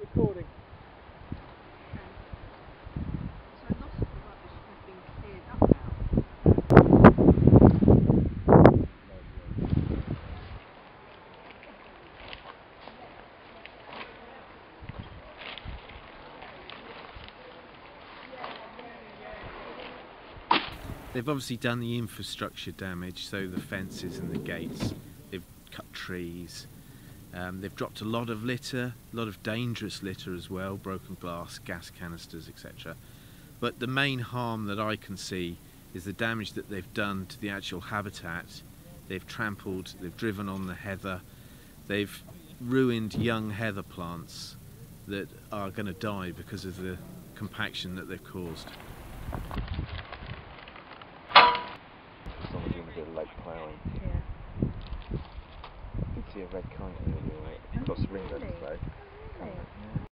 Recording. They've obviously done the infrastructure damage, so the fences and the gates. They've cut trees. Um, they've dropped a lot of litter, a lot of dangerous litter as well, broken glass, gas canisters, etc. But the main harm that I can see is the damage that they've done to the actual habitat. They've trampled, they've driven on the heather, they've ruined young heather plants that are going to die because of the compaction that they've caused. Lake see a red kite moving right across Ringland Really? today. Really?